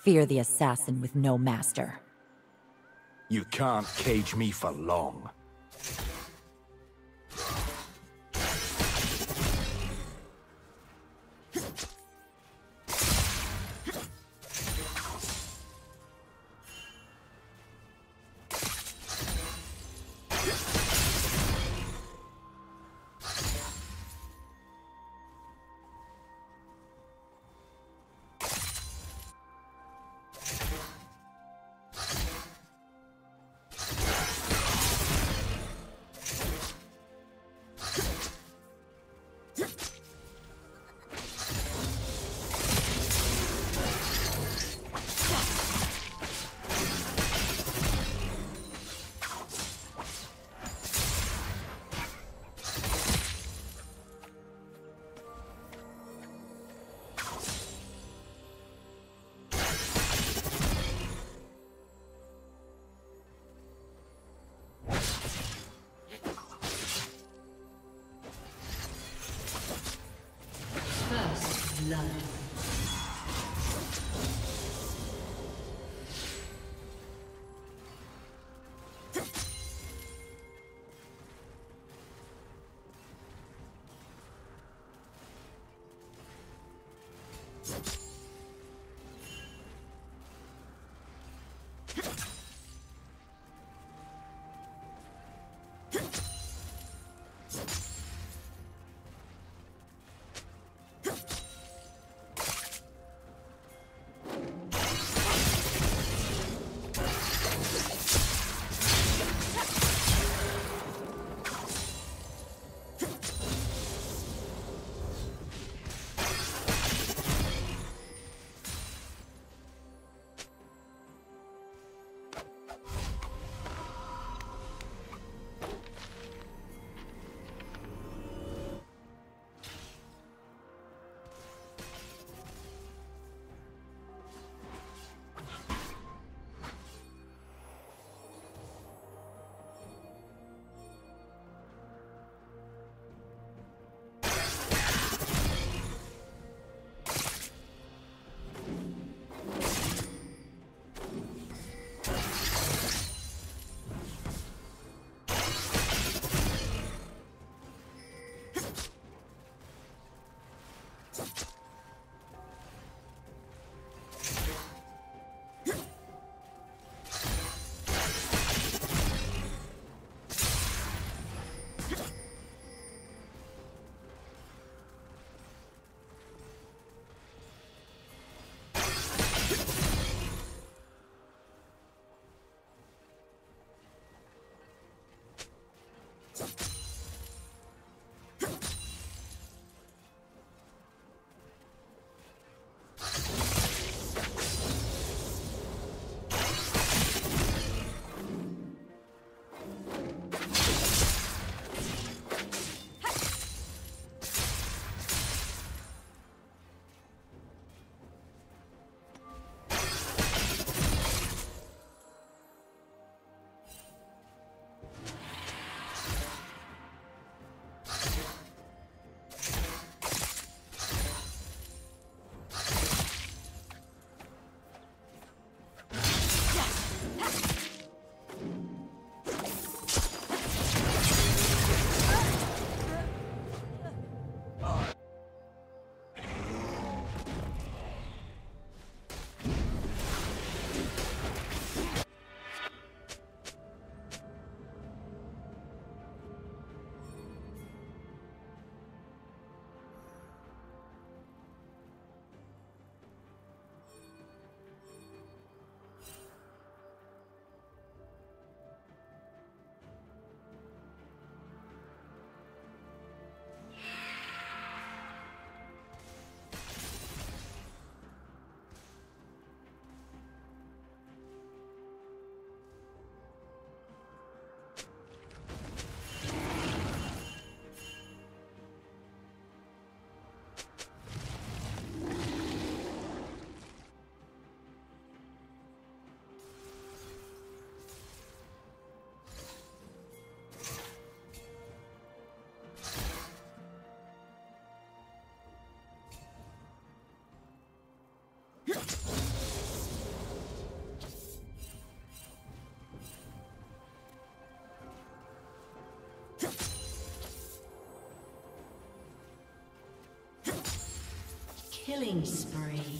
Fear the assassin with no master. You can't cage me for long. Blood. Killing spree.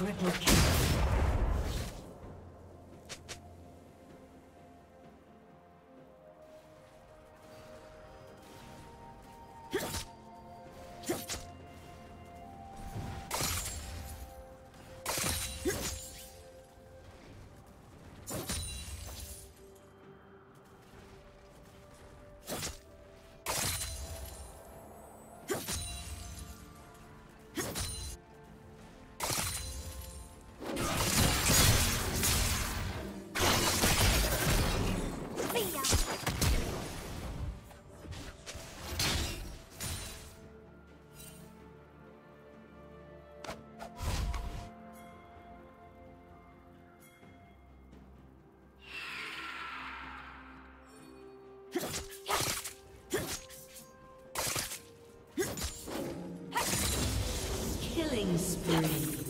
Team triple Killing spree.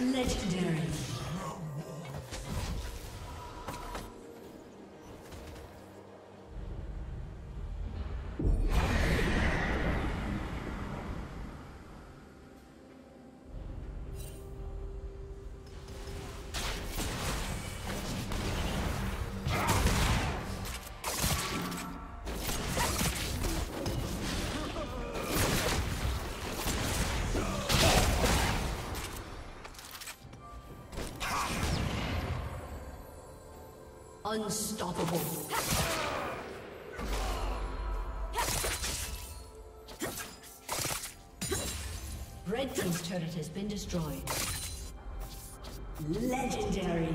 Legendary. Unstoppable. Red Team's turret has been destroyed. Legendary.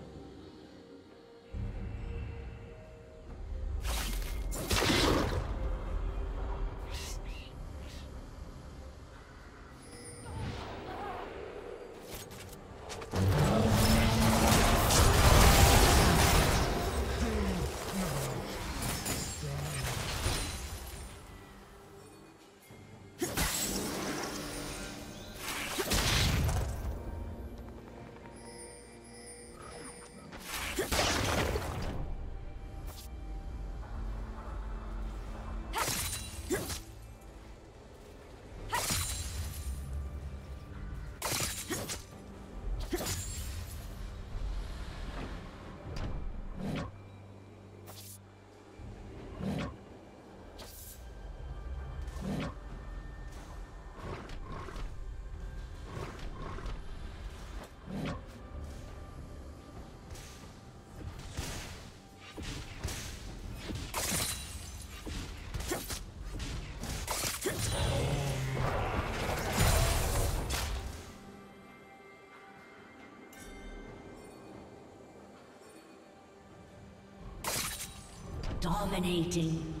Dominating.